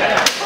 Yeah.